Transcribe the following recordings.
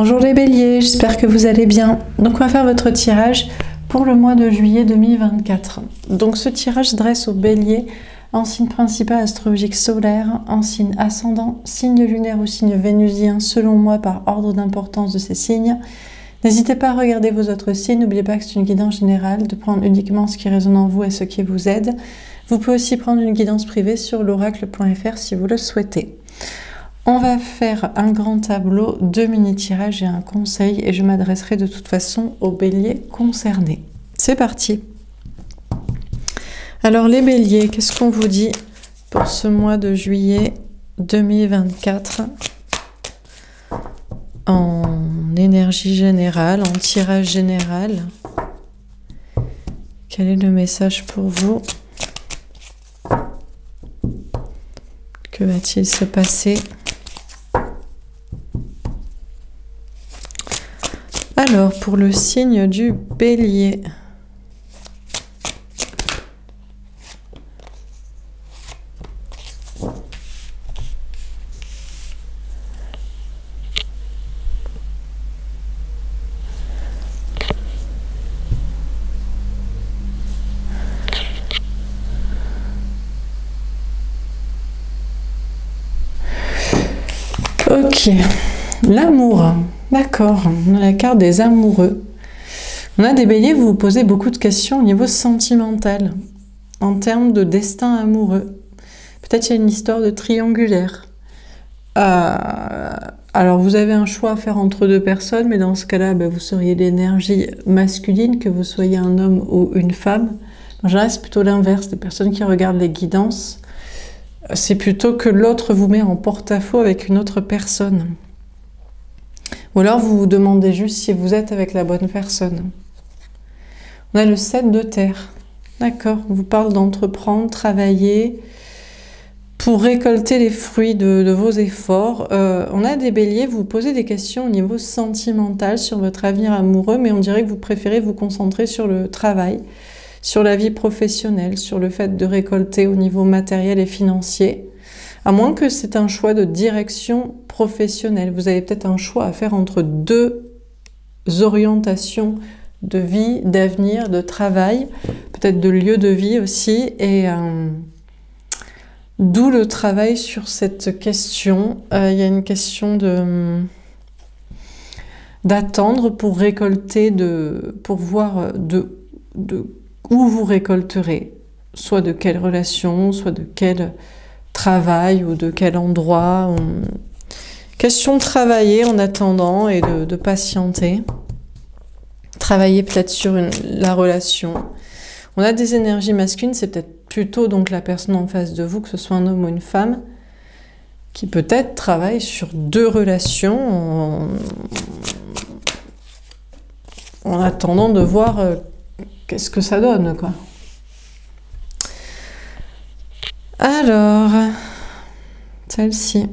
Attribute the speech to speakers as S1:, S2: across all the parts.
S1: Bonjour les béliers, j'espère que vous allez bien. Donc on va faire votre tirage pour le mois de juillet 2024. Donc ce tirage dresse au bélier en signe principal astrologique solaire, en signe ascendant, signe lunaire ou signe vénusien selon moi par ordre d'importance de ces signes. N'hésitez pas à regarder vos autres signes, n'oubliez pas que c'est une guidance générale, de prendre uniquement ce qui résonne en vous et ce qui vous aide. Vous pouvez aussi prendre une guidance privée sur l'oracle.fr si vous le souhaitez. On va faire un grand tableau, deux mini-tirages et un conseil et je m'adresserai de toute façon aux béliers concernés. C'est parti. Alors les béliers, qu'est-ce qu'on vous dit pour ce mois de juillet 2024 en énergie générale, en tirage général? Quel est le message pour vous? Que va-t-il se passer Alors, pour le signe du bélier. Ok, l'amour. D'accord, on a la carte des amoureux. On a des béliers, vous vous posez beaucoup de questions au niveau sentimental, en termes de destin amoureux. Peut-être qu'il y a une histoire de triangulaire. Euh, alors vous avez un choix à faire entre deux personnes, mais dans ce cas-là, ben, vous seriez l'énergie masculine, que vous soyez un homme ou une femme. En général, c'est plutôt l'inverse, des personnes qui regardent les guidances. C'est plutôt que l'autre vous met en porte-à-faux avec une autre personne. Ou alors vous vous demandez juste si vous êtes avec la bonne personne. On a le 7 de terre. D'accord, on vous parle d'entreprendre, travailler pour récolter les fruits de, vos efforts. Euh, on a des béliers, vous posez des questions au niveau sentimental sur votre avenir amoureux, mais on dirait que vous préférez vous concentrer sur le travail, sur la vie professionnelle, sur le fait de récolter au niveau matériel et financier. À moins que c'est un choix de direction professionnelle. Vous avez peut-être un choix à faire entre deux orientations de vie, d'avenir, de travail, peut-être de lieu de vie aussi. Et euh, d'où le travail sur cette question. Euh, il y a une question de d'attendre pour récolter, de, pour voir de, de où vous récolterez, soit de quelle relation, soit de quelle travail ou de quel endroit. Question de travailler en attendant et de, patienter. Travailler peut-être sur la relation. On a des énergies masculines, c'est peut-être plutôt donc la personne en face de vous, que ce soit un homme ou une femme, qui peut-être travaille sur deux relations en, attendant de voir euh, qu'est-ce que ça donne, quoi? Alors, celle-ci.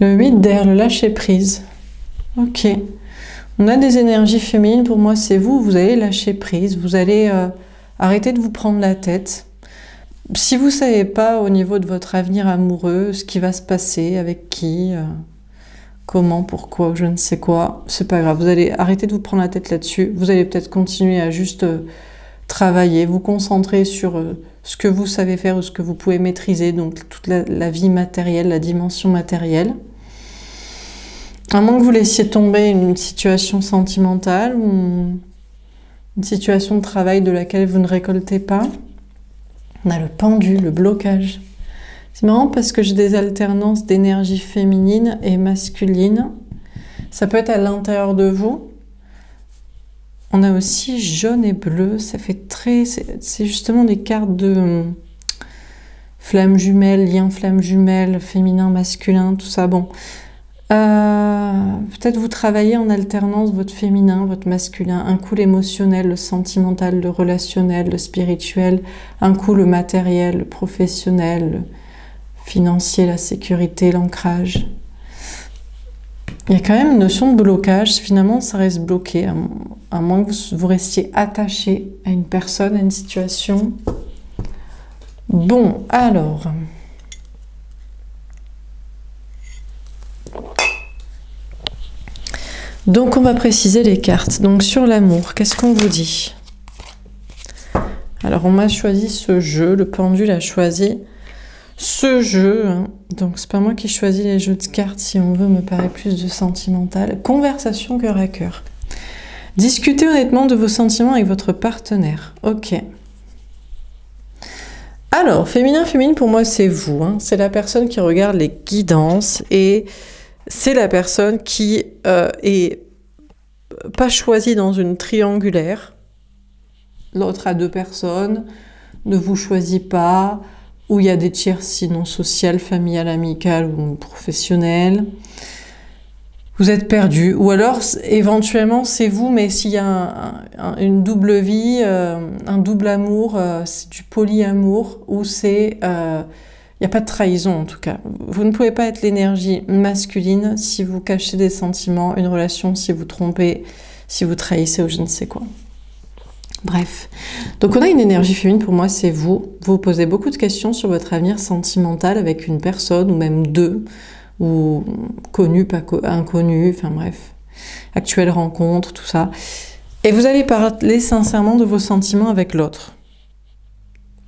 S1: Le 8 d'air, le lâcher prise. Ok. On a des énergies féminines, pour moi c'est vous, vous allez lâcher prise, vous allez euh, arrêter de vous prendre la tête. Si vous ne savez pas au niveau de votre avenir amoureux ce qui va se passer, avec qui, euh, comment, pourquoi, je ne sais quoi, c'est pas grave, vous allez arrêter de vous prendre la tête là-dessus, vous allez peut-être continuer à juste... Euh, travailler, vous concentrer sur euh, ce que vous savez faire ou ce que vous pouvez maîtriser, donc toute la, vie matérielle, la dimension matérielle. À moins que vous laissiez tomber une situation sentimentale ou une situation de travail de laquelle vous ne récoltez pas. On a le pendu, le blocage. C'est marrant parce que j'ai des alternances d'énergie féminine et masculine. Ça peut être à l'intérieur de vous, on a aussi jaune et bleu, ça fait très... C'est justement des cartes de hum, flammes jumelles, lien flammes jumelles, féminin, masculin, tout ça. Bon, euh, peut-être vous travaillez en alternance votre féminin, votre masculin, un coup l'émotionnel, le sentimental, le relationnel, le spirituel, un coup le matériel, le professionnel, financier, la sécurité, l'ancrage. Il y a quand même une notion de blocage. Finalement, ça reste bloqué, à, moins que vous, restiez attaché à une personne, à une situation. Bon, alors. Donc on va préciser les cartes. Donc sur l'amour, qu'est-ce qu'on vous dit? Alors on m'a choisi ce jeu, le pendule a choisi ce jeu. Hein. Donc c'est pas moi qui choisis les jeux de cartes si on veut me paraît plus de sentimental. Conversation cœur à cœur. Discutez honnêtement de vos sentiments avec votre partenaire. Ok. Alors, féminin, féminine, pour moi, c'est vous. Hein. C'est la personne qui regarde les guidances et c'est la personne qui euh, pas choisie dans une triangulaire. L'autre a deux personnes, ne vous choisit pas, où il y a des tiers sinon social, familial, amical ou professionnel. Vous êtes perdu. Ou alors, éventuellement, c'est vous, mais s'il y a une double vie, euh, un double amour, euh, c'est du polyamour, ou c'est euh, il n'y a pas de trahison en tout cas. Vous ne pouvez pas être l'énergie masculine si vous cachez des sentiments, une relation, si vous trompez, si vous trahissez ou je ne sais quoi. Bref. Donc on a une énergie féminine, pour moi c'est vous. Vous posez beaucoup de questions sur votre avenir sentimental avec une personne ou même deux, ou connu, pas inconnu, enfin bref. Actuelle rencontre, tout ça. Et vous allez parler sincèrement de vos sentiments avec l'autre.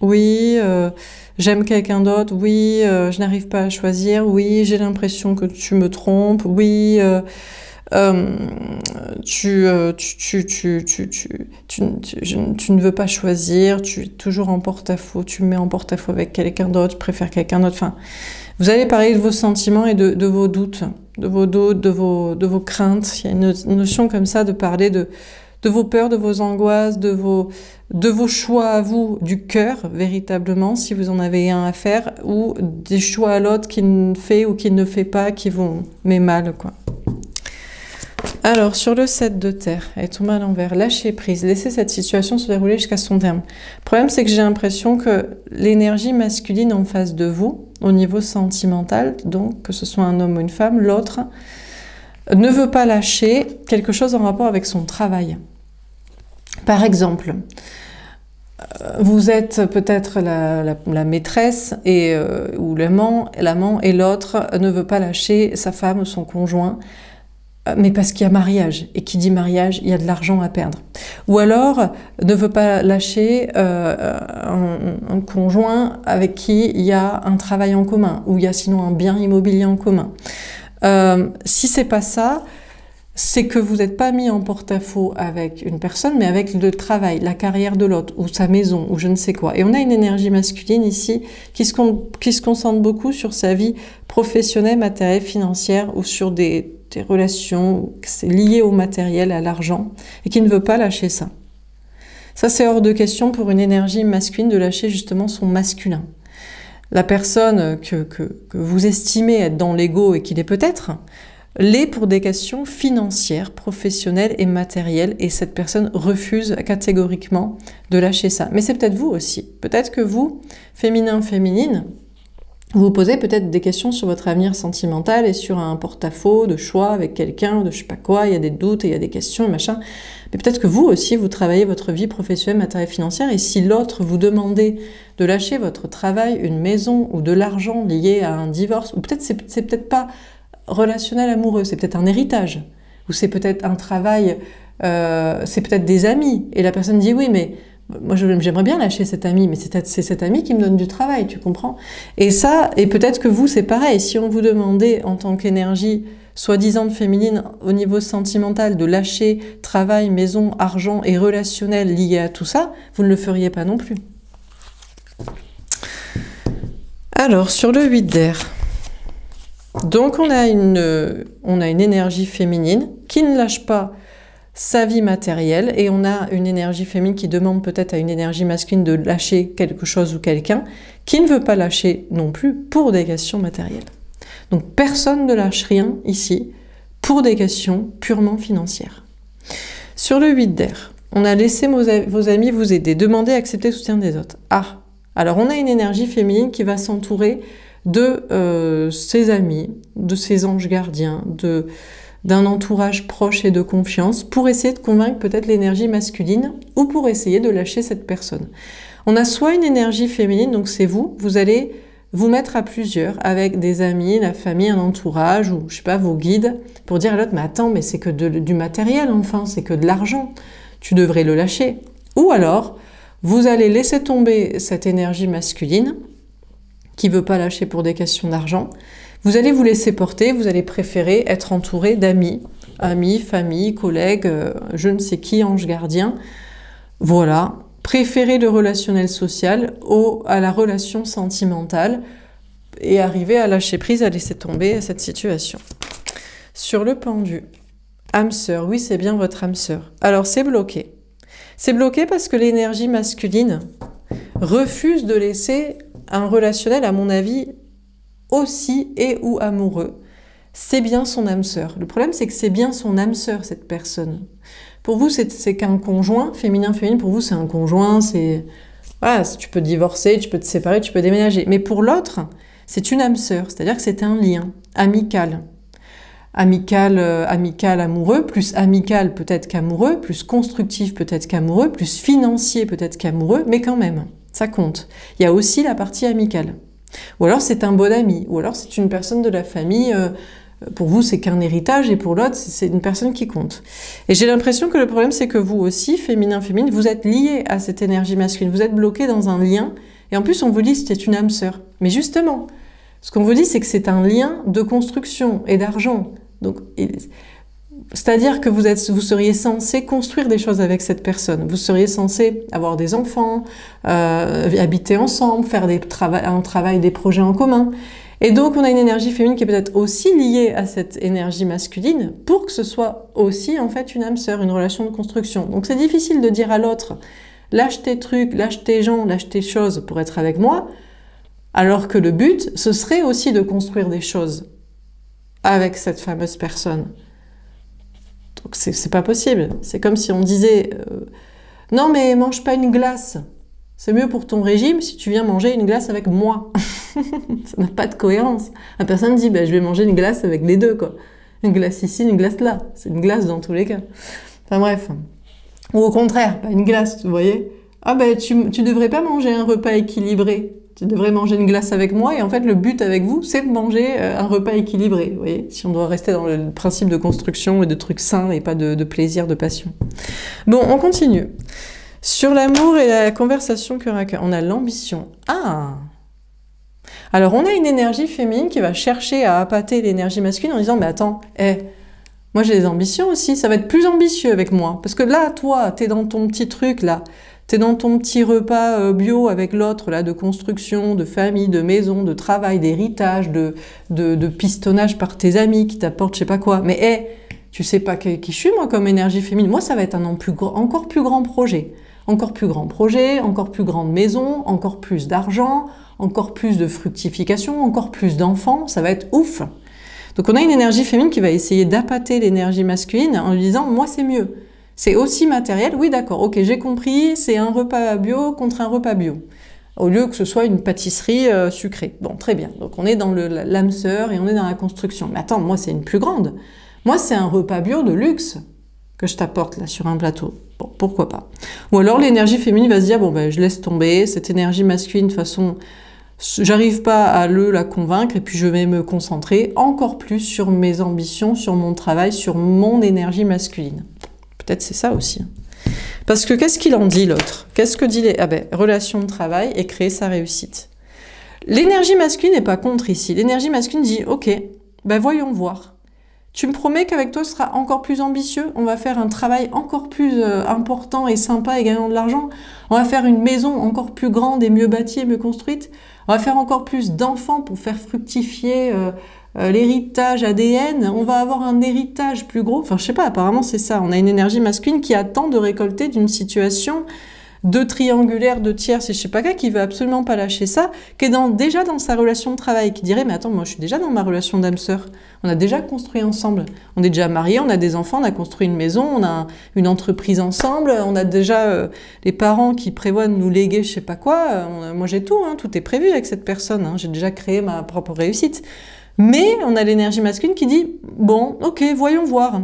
S1: Oui, euh, j'aime quelqu'un d'autre, oui, euh, je n'arrive pas à choisir, oui, j'ai l'impression que tu me trompes, oui, tu, tu, tu, tu, ne veux pas choisir, tu es toujours en porte-à-faux, tu me mets en porte-à-faux avec quelqu'un d'autre, tu préfères quelqu'un d'autre. Vous allez parler de vos sentiments et de, vos doutes, de vos doutes, de vos, de vos craintes. Il y a une notion comme ça de parler de, de vos peurs, de vos angoisses, de vos, de vos choix à vous du cœur, véritablement, si vous en avez un à faire, ou des choix à l'autre qui ne fait ou qui ne fait pas, qui vont met mal, quoi. Alors, sur le 7 de terre, elle tombe à l'envers, lâchez prise, laissez cette situation se dérouler jusqu'à son terme. Le problème, c'est que j'ai l'impression que l'énergie masculine en face de vous, au niveau sentimental, donc que ce soit un homme ou une femme, l'autre, ne veut pas lâcher quelque chose en rapport avec son travail. Par exemple, euh, vous êtes peut-être la, maîtresse et, euh, ou l'amant, l'amant et l'autre ne veut pas lâcher sa femme ou son conjoint, mais parce qu'il y a mariage. Et qui dit mariage, il y a de l'argent à perdre. Ou alors ne veut pas lâcher un, un, conjoint avec qui il y a un travail en commun, ou il y a sinon un bien immobilier en commun. Euh, si c'est pas ça, c'est que vous n'êtes pas mis en porte-à-faux avec une personne, mais avec le travail, la carrière de l'autre, ou sa maison, ou je ne sais quoi. Et on a une énergie masculine ici qui se concentre beaucoup sur sa vie professionnelle, matérielle, financière, ou sur des, des relations liées au matériel, à l'argent, et qui ne veut pas lâcher ça. Ça, c'est hors de question pour une énergie masculine de lâcher justement son masculin la personne que, vous estimez être dans l'ego et qu'il est peut-être, l'est pour des questions financières, professionnelles et matérielles, et cette personne refuse catégoriquement de lâcher ça. Mais c'est peut-être vous aussi. Peut-être que vous, féminin, féminine, vous vous posez peut-être des questions sur votre avenir sentimental et sur un porte-à-faux de choix avec quelqu'un, de je sais pas quoi, il y a des doutes et il y a des questions et machin. Mais peut-être que vous aussi, vous travaillez votre vie professionnelle, matérielle, financière, et si l'autre vous demandait de lâcher votre travail, une maison ou de l'argent lié à un divorce, ou peut-être c'est, c'est peut-être pas relationnel amoureux, c'est peut-être un héritage, ou c'est peut-être un travail, euh, c'est peut-être des amis, et la personne dit oui, mais moi j'aimerais bien lâcher cet ami, mais c'est cet ami qui me donne du travail, tu comprends? Et ça, et peut-être que vous c'est pareil, si on vous demandait en tant qu'énergie soi-disant féminine au niveau sentimental de lâcher travail, maison, argent et relationnel liés à tout ça, vous ne le feriez pas non plus. Alors, sur le 8 d'air, donc on a, une, on a une énergie féminine qui ne lâche pas sa vie matérielle et on a une énergie féminine qui demande peut-être à une énergie masculine de lâcher quelque chose ou quelqu'un qui ne veut pas lâcher non plus pour des questions matérielles. Donc personne ne lâche rien ici pour des questions purement financières. Sur le 8 d'air, on a laissé vos amis vous aider, demander, accepter soutien des autres. Ah, alors on a une énergie féminine qui va s'entourer de euh, ses amis, de ses anges gardiens, de d'un entourage proche et de confiance pour essayer de convaincre peut-être l'énergie masculine ou pour essayer de lâcher cette personne. On a soit une énergie féminine, donc c'est vous, vous allez vous mettre à plusieurs avec des amis, la famille, un entourage ou je sais pas vos guides pour dire à l'autre mais attends mais c'est que du matériel enfin c'est que de l'argent tu devrais le lâcher ou alors vous allez laisser tomber cette énergie masculine qui veut pas lâcher pour des questions d'argent vous allez vous laisser porter vous allez préférer être entouré d'amis amis famille collègues euh, je ne sais qui ange gardien voilà préférer le relationnel social au, à la relation sentimentale et arriver à lâcher prise, à laisser tomber cette situation. Sur le pendu, âme sœur, oui c'est bien votre âme sœur. Alors c'est bloqué. C'est bloqué parce que l'énergie masculine refuse de laisser un relationnel, à mon avis, aussi et ou amoureux. C'est bien son âme sœur. Le problème c'est que c'est bien son âme sœur, cette personne. Pour vous, c'est qu'un conjoint, féminin, féminine, pour vous, c'est un conjoint, c'est... Tu peux divorcer, tu peux te séparer, tu peux déménager. Mais pour l'autre, c'est une âme sœur, c'est-à-dire que c'est un lien amical. Amical, euh, amical amoureux, plus amical peut-être qu'amoureux, plus constructif peut-être qu'amoureux, plus financier peut-être qu'amoureux, mais quand même, ça compte. Il y a aussi la partie amicale. Ou alors c'est un bon ami, ou alors c'est une personne de la famille euh, pour vous, c'est qu'un héritage et pour l'autre, c'est une personne qui compte. Et j'ai l'impression que le problème, c'est que vous aussi, féminin, féminine, vous êtes lié à cette énergie masculine. Vous êtes bloqué dans un lien. Et en plus, on vous dit c'est une âme sœur. Mais justement, ce qu'on vous dit, c'est que c'est un lien de construction et d'argent. Donc, c'est-à-dire que vous, êtes, vous seriez censé construire des choses avec cette personne. Vous seriez censé avoir des enfants, euh, habiter ensemble, faire des un travail, des projets en commun. Et donc, on a une énergie féminine qui est peut-être aussi liée à cette énergie masculine pour que ce soit aussi, en fait, une âme sœur, une relation de construction. Donc, c'est difficile de dire à l'autre, lâche tes trucs, lâche tes gens, lâche tes choses pour être avec moi, alors que le but, ce serait aussi de construire des choses avec cette fameuse personne. Donc, c'est pas possible. C'est comme si on disait, euh, non, mais mange pas une glace. C'est mieux pour ton régime si tu viens manger une glace avec moi. ça n'a pas de cohérence. La personne dit, bah, je vais manger une glace avec les deux, quoi. Une glace ici, une glace là. C'est une glace dans tous les cas. Enfin bref. Ou au contraire, pas une glace, vous voyez. Ah ben, tu, tu devrais pas manger un repas équilibré. Tu devrais manger une glace avec moi et en fait le but avec vous c'est de manger euh, un repas équilibré. Vous voyez, si on doit rester dans le principe de construction et de trucs sains et pas de, plaisir, de passion. Bon, on continue. Sur l'amour et la conversation cœur à cœur, on a l'ambition. Ah alors on a une énergie féminine qui va chercher à appâter l'énergie masculine en disant mais attends, eh, moi j'ai des ambitions aussi, ça va être plus ambitieux avec moi. Parce que là, toi, t'es dans ton petit truc là, t'es dans ton petit repas euh, bio avec l'autre là de construction, de famille, de maison, de travail, d'héritage, de, pistonnage par tes amis qui t'apportent je sais pas quoi. Mais eh, tu sais pas qui, je suis moi comme énergie féminine. Moi ça va être un encore plus grand projet. Encore plus grand projet, encore plus grande maison, encore plus d'argent, encore plus de fructification, encore plus d'enfants, ça va être ouf. Donc on a une énergie féminine qui va essayer d'appâter l'énergie masculine en lui disant moi c'est mieux. C'est aussi matériel, oui d'accord, ok j'ai compris, c'est un repas bio contre un repas bio. Au lieu que ce soit une pâtisserie euh, sucrée. Bon, très bien. Donc on est dans l'âme sœur et on est dans la construction. Mais attends, moi c'est une plus grande. Moi c'est un repas bio de luxe que je t'apporte là sur un plateau. Bon, pourquoi pas. Ou alors l'énergie féminine va se dire, bon ben je laisse tomber, cette énergie masculine de façon j'arrive pas à le la convaincre et puis je vais me concentrer encore plus sur mes ambitions, sur mon travail, sur mon énergie masculine. Peut-être c'est ça aussi. Parce que qu'est-ce qu'il en dit l'autre? Qu'est-ce que dit les ah ben relation de travail et créer sa réussite? L'énergie masculine n'est pas contre ici. L'énergie masculine dit OK, ben voyons voir. Tu me promets qu'avec toi ce sera encore plus ambitieux, on va faire un travail encore plus euh, important et sympa et gagnant de l'argent, on va faire une maison encore plus grande et mieux bâtie et mieux construite, on va faire encore plus d'enfants pour faire fructifier euh, euh, l'héritage ADN, on va avoir un héritage plus gros, enfin je sais pas, apparemment c'est ça, on a une énergie masculine qui attend de récolter d'une situation de triangulaire, de tierce et je sais pas quoi, qui veut absolument pas lâcher ça, qui est dans, déjà dans sa relation de travail, qui dirait, mais attends, moi je suis déjà dans ma relation d'âme-sœur. On a déjà construit ensemble. On est déjà mariés, on a des enfants, on a construit une maison, on a une entreprise ensemble, on a déjà euh, les parents qui prévoient de nous léguer je sais pas quoi. Euh, moi j'ai tout, hein, tout est prévu avec cette personne. Hein, j'ai déjà créé ma propre réussite. Mais on a l'énergie masculine qui dit, bon, ok, voyons voir.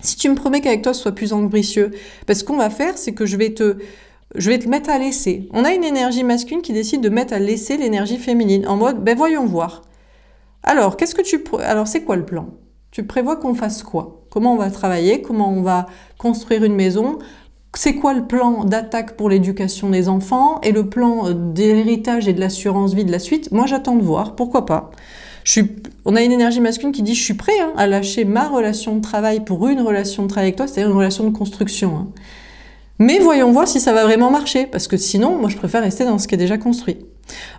S1: Si tu me promets qu'avec toi ce soit plus ambitieux, parce ce qu'on va faire, c'est que je vais te je vais te mettre à laisser. On a une énergie masculine qui décide de mettre à laisser l'énergie féminine en mode, ben voyons voir. Alors, qu'est-ce que tu, alors c'est quoi le plan? Tu prévois qu'on fasse quoi? Comment on va travailler? Comment on va construire une maison? C'est quoi le plan d'attaque pour l'éducation des enfants? Et le plan euh, d'héritage et de l'assurance vie de la suite? Moi, j'attends de voir. Pourquoi pas? On a une énergie masculine qui dit je suis prêt hein, à lâcher ma relation de travail pour une relation de travail avec toi, c'est-à-dire une relation de construction. Hein. Mais voyons voir si ça va vraiment marcher, parce que sinon, moi, je préfère rester dans ce qui est déjà construit.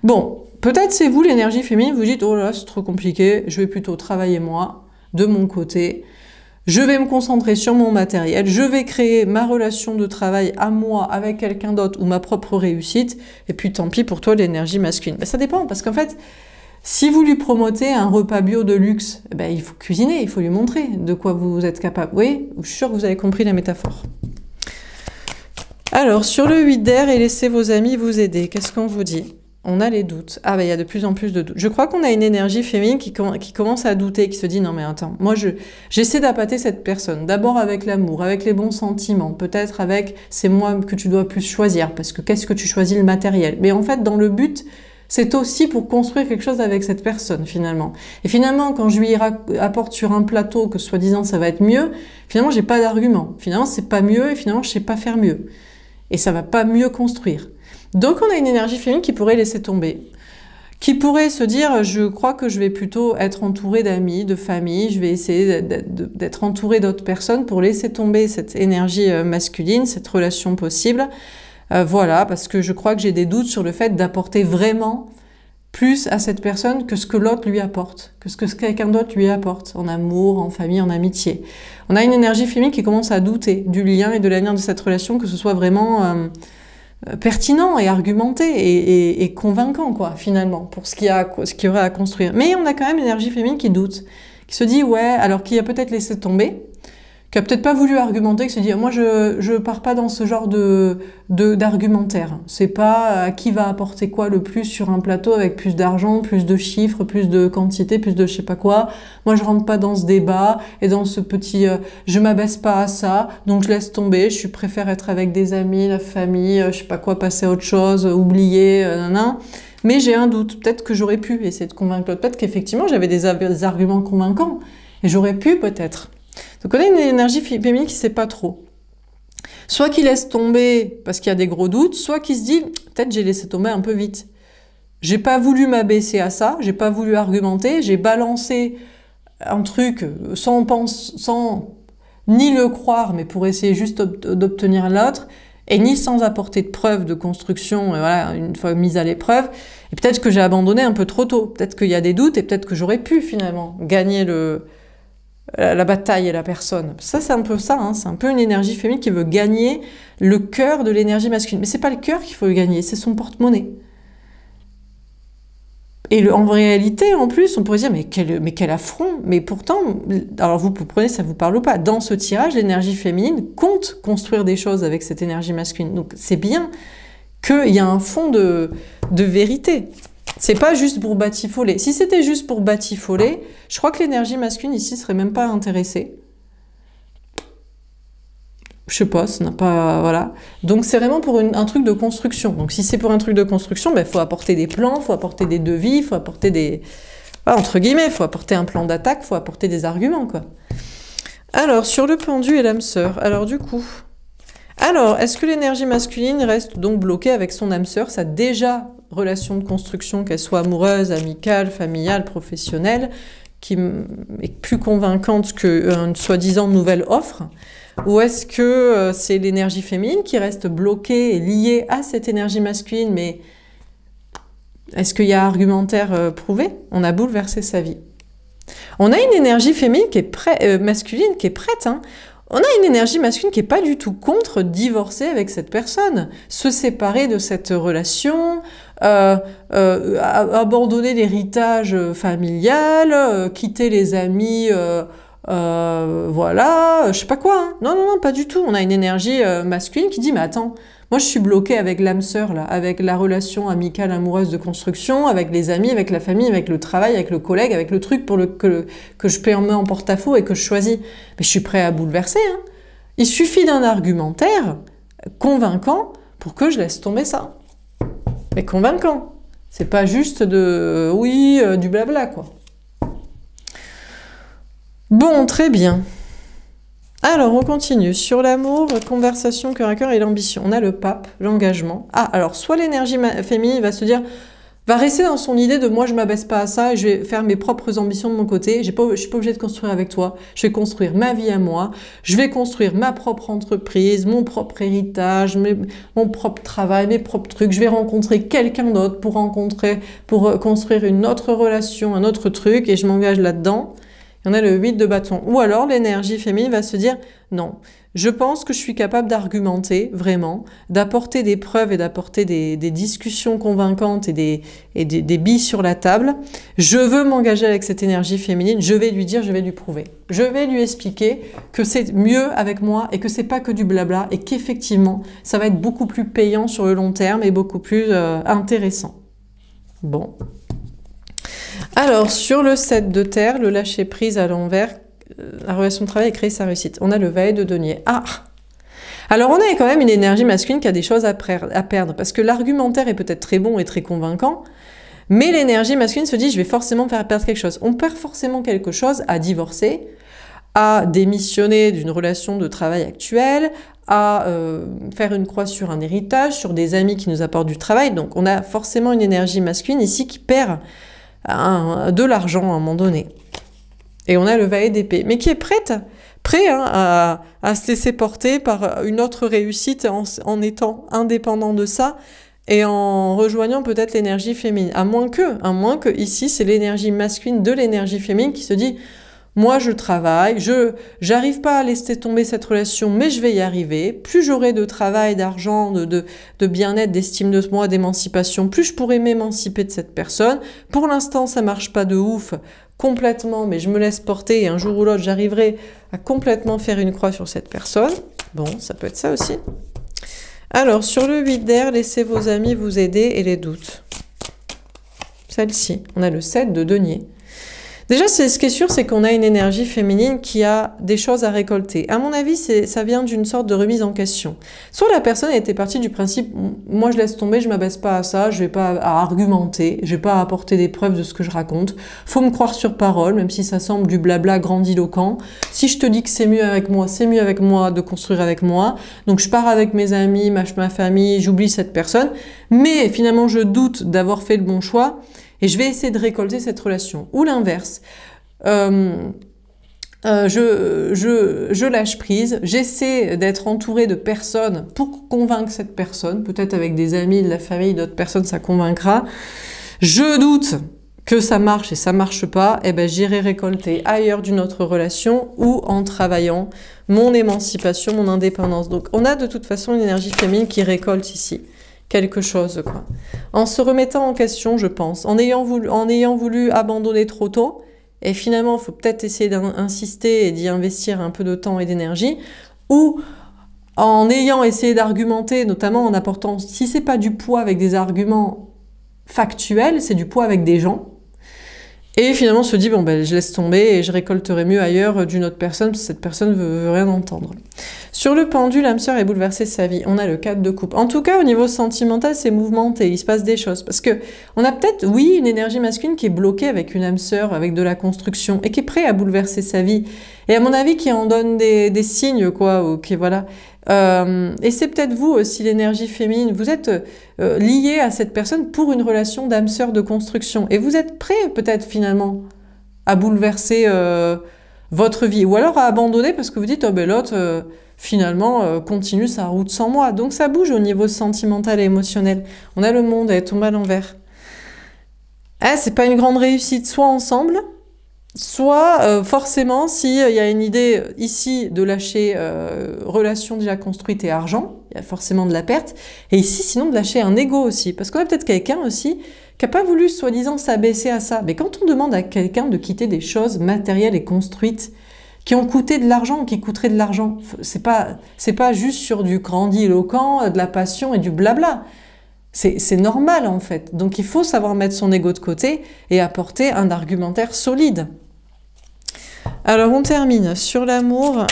S1: Bon, peut-être c'est vous, l'énergie féminine, vous dites, oh là, c'est trop compliqué, je vais plutôt travailler moi, de mon côté, je vais me concentrer sur mon matériel, je vais créer ma relation de travail à moi avec quelqu'un d'autre ou ma propre réussite, et puis tant pis pour toi l'énergie masculine. Ben, ça dépend, parce qu'en fait, si vous lui promotez un repas bio de luxe, eh ben, il faut cuisiner, il faut lui montrer de quoi vous êtes capable. Oui, je suis sûr que vous avez compris la métaphore. Alors, sur le 8 d'air et laissez vos amis vous aider, qu'est-ce qu'on vous dit? On a les doutes. Ah, ben il y a de plus en plus de doutes. Je crois qu'on a une énergie féminine qui, qui, commence à douter, qui se dit non, mais attends, moi, je j'essaie d'appâter cette personne. D'abord avec l'amour, avec les bons sentiments, peut-être avec c'est moi que tu dois plus choisir, parce que qu'est-ce que tu choisis le matériel? Mais en fait, dans le but, c'est aussi pour construire quelque chose avec cette personne finalement. Et finalement, quand je lui apporte sur un plateau que soi-disant ça va être mieux, finalement j'ai pas d'argument. Finalement c'est pas mieux et finalement je sais pas faire mieux et ça va pas mieux construire. Donc on a une énergie féminine qui pourrait laisser tomber, qui pourrait se dire je crois que je vais plutôt être entouré d'amis, de famille, je vais essayer d'être entouré d'autres personnes pour laisser tomber cette énergie euh, masculine, cette relation possible. Euh, voilà, parce que je crois que j'ai des doutes sur le fait d'apporter vraiment plus à cette personne que ce que l'autre lui apporte, que ce que quelqu'un d'autre lui apporte, en amour, en famille, en amitié. On a une énergie féminine qui commence à douter du lien et de l'avenir de cette relation, que ce soit vraiment euh, euh, pertinent et argumenté et, convaincant, quoi, finalement, pour ce qu'il y, a, y aurait à construire. Mais on a quand même une énergie féminine qui doute, qui se dit, ouais, alors qui a peut-être laissé tomber, qui a peut-être pas voulu argumenter, qui se dit moi je je pars pas dans ce genre de d'argumentaire. C'est pas à qui va apporter quoi le plus sur un plateau avec plus d'argent, plus de chiffres, plus de quantité, plus de je sais pas quoi. Moi je rentre pas dans ce débat et dans ce petit euh, je m'abaisse pas à ça, donc je laisse tomber. Je préfère être avec des amis, la famille, euh, je sais pas quoi, passer à autre chose, oublier, euh, nan, Mais j'ai un doute. Peut-être que j'aurais pu essayer de convaincre l'autre. Peut-être qu'effectivement j'avais des arguments convaincants et j'aurais pu peut-être. Donc on a une énergie féminine qui ne sait pas trop. Soit qui laisse tomber parce qu'il y a des gros doutes, soit qui se dit peut-être j'ai laissé tomber un peu vite. J'ai pas voulu m'abaisser à ça, j'ai pas voulu argumenter, j'ai balancé un truc sans, sans ni le croire, mais pour essayer juste d'obtenir l'autre, et ni sans apporter de preuves de construction, voilà, une fois mise à l'épreuve. Et peut-être que j'ai abandonné un peu trop tôt. Peut-être qu'il y a des doutes et peut-être que j'aurais pu finalement gagner le, la bataille et la personne. Ça, c'est un peu ça, hein. c'est un peu une énergie féminine qui veut gagner le cœur de l'énergie masculine. Mais c'est pas le cœur qu'il faut gagner, c'est son porte-monnaie. Et en réalité, en plus, on pourrait dire, mais quel, mais affront Mais pourtant, alors vous prenez, ça vous parle ou pas Dans ce tirage, l'énergie féminine compte construire des choses avec cette énergie masculine. Donc c'est bien qu'il y a un fond de, de vérité. C'est pas juste pour batifoler. Si c'était juste pour batifoler, je crois que l'énergie masculine ici serait même pas intéressée. Je sais pas, ça n'a pas. Voilà. Donc c'est vraiment pour un truc de construction. Donc si c'est pour un truc de construction, il ben, faut apporter des plans, faut apporter des devis, faut apporter des. entre guillemets, il faut apporter un plan d'attaque, faut apporter des arguments, quoi. Alors, sur le pendu et l'âme sœur, alors du coup. Alors, est-ce que l'énergie masculine reste donc bloquée avec son âme sœur Ça déjà relation de construction, qu'elle soit amoureuse, amicale, familiale, professionnelle, qui est plus convaincante qu'une soi-disant nouvelle offre? Ou est-ce que euh, c'est l'énergie féminine qui reste bloquée et liée à cette énergie masculine, mais est-ce qu'il y a argumentaire euh, prouvé? On a bouleversé sa vie. On a une énergie féminine qui est euh, masculine qui est prête. Hein. On a une énergie masculine qui n'est pas du tout contre divorcer avec cette personne, se séparer de cette relation, euh, euh, abandonner l'héritage familial, euh, quitter les amis, voilà, je sais pas quoi. Hein. Non, non, non, pas du tout. On a une énergie masculine qui dit, mais attends, moi, je suis bloquée avec l'âme sœur, là, avec la relation amicale, amoureuse de construction, avec les amis, avec la famille, avec le travail, avec le collègue, avec le truc pour le, que, je paie en main en porte-à-faux et que je choisis. Mais je suis prêt à bouleverser. Hein. Il suffit d'un argumentaire convaincant pour que je laisse tomber ça. Mais convaincant. C'est pas juste de oui, euh, du blabla quoi. Bon, très bien. Alors, on continue. Sur l'amour, conversation, cœur à cœur et l'ambition. On a le pape, l'engagement. Ah, alors, soit l'énergie féminine va se dire va rester dans son idée de moi je m'abaisse pas à ça et je vais faire mes propres ambitions de mon côté. Je suis pas obligée de construire avec toi. Je vais construire ma vie à moi. Je vais construire ma propre entreprise, mon propre héritage, mon propre travail, mes propres trucs. Je vais rencontrer quelqu'un d'autre pour rencontrer, pour euh, construire une autre relation, un autre truc et je m'engage là-dedans. Il y en a le 8 de bâton. Ou alors l'énergie féminine va se dire non, je pense que je suis capable d'argumenter vraiment, d'apporter des preuves et d'apporter des, discussions convaincantes et, des, et billes sur la table. Je veux m'engager avec cette énergie féminine, je vais lui dire, je vais lui prouver. Je vais lui expliquer que c'est mieux avec moi et que c'est pas que du blabla et qu'effectivement, ça va être beaucoup plus payant sur le long terme et beaucoup plus euh, intéressant. Bon. Alors, sur le 7 de terre, le lâcher prise à l'envers, la relation de travail et créer sa réussite. On a le valet de denier. Ah Alors on a quand même une énergie masculine qui a des choses à, perdre, parce que l'argumentaire est peut-être très bon et très convaincant, mais l'énergie masculine se dit je vais forcément faire perdre quelque chose. On perd forcément quelque chose à divorcer, à démissionner d'une relation de travail actuelle, à euh, faire une croix sur un héritage, sur des amis qui nous apportent du travail. Donc on a forcément une énergie masculine ici qui perd de l'argent à un moment donné. Et on a le valet d'épée, mais qui est prête, prêt hein, à, se laisser porter par une autre réussite en, étant indépendant de ça et en rejoignant peut-être l'énergie féminine. À moins que, à moins que ici, c'est l'énergie masculine de l'énergie féminine qui se dit moi je travaille, je j'arrive pas à laisser tomber cette relation, mais je vais y arriver. Plus j'aurai de travail, d'argent, de, bien-être, d'estime de moi, d'émancipation, plus je pourrai m'émanciper de cette personne. Pour l'instant, ça marche pas de ouf complètement, mais je me laisse porter et un jour ou l'autre, j'arriverai à complètement faire une croix sur cette personne. Bon, ça peut être ça aussi. Alors, sur le 8 d'air, laissez vos amis vous aider et les doutes. Celle-ci, on a le 7 de denier. Déjà, ce qui est sûr, c'est qu'on a une énergie féminine qui a des choses à récolter. À mon avis, ça vient d'une sorte de remise en question. Soit la personne était partie du principe, moi je laisse tomber, je m'abaisse pas à ça, je vais pas à argumenter, je vais pas apporter des preuves de ce que je raconte. Faut me croire sur parole, même si ça semble du blabla grandiloquent. Si je te dis que c'est mieux avec moi, c'est mieux avec moi de construire avec moi. Donc je pars avec mes amis, ma, ma famille, j'oublie cette personne. Mais finalement, je doute d'avoir fait le bon choix. Et je vais essayer de récolter cette relation. Ou l'inverse. Euh, euh, je, lâche prise, j'essaie d'être entouré de personnes pour convaincre cette personne, peut-être avec des amis, de la famille, d'autres personnes, ça convaincra. Je doute que ça marche et ça marche pas, eh ben j'irai récolter ailleurs d'une autre relation ou en travaillant mon émancipation, mon indépendance. Donc on a de toute façon une énergie féminine qui récolte ici quelque chose, quoi. En se remettant en question, je pense, en ayant voulu, en ayant voulu abandonner trop tôt, et finalement, il faut peut-être essayer d'insister et d'y investir un peu de temps et d'énergie, ou en ayant essayé d'argumenter, notamment en apportant, si c'est pas du poids avec des arguments factuels, c'est du poids avec des gens, et finalement, se dit, bon, ben, je laisse tomber et je récolterai mieux ailleurs d'une autre personne, parce que cette personne ne veut, rien entendre. Sur le pendule, l'âme sœur est bouleversée sa vie. On a le 4 de coupe. En tout cas, au niveau sentimental, c'est mouvementé, il se passe des choses. Parce que on a peut-être, oui, une énergie masculine qui est bloquée avec une âme sœur, avec de la construction, et qui est prêt à bouleverser sa vie. Et à mon avis, qui en donne des, des signes, quoi, ou qui, voilà. Euh, et c'est peut-être vous aussi l'énergie féminine. Vous êtes euh, lié à cette personne pour une relation d'âme sœur de construction. Et vous êtes prêt peut-être finalement à bouleverser euh, votre vie. Ou alors à abandonner parce que vous dites, oh ben l'autre finalement continue sa route sans moi. Donc ça bouge au niveau sentimental et émotionnel. On a le monde, elle tombe à l'envers. Ah, c'est pas une grande réussite, soit ensemble, Soit euh, forcément, s'il y a une idée ici de lâcher euh, relation déjà construite et argent, il y a forcément de la perte. Et ici, sinon, de lâcher un ego aussi. Parce qu'on a peut-être quelqu'un aussi qui n'a pas voulu, soi-disant, s'abaisser à ça. Mais quand on demande à quelqu'un de quitter des choses matérielles et construites, qui ont coûté de l'argent, qui coûteraient de l'argent, c'est pas, c'est pas juste sur du grandiloquent, de la passion et du blabla. C'est normal en fait. Donc il faut savoir mettre son ego de côté et apporter un argumentaire solide. Alors on termine sur l'amour.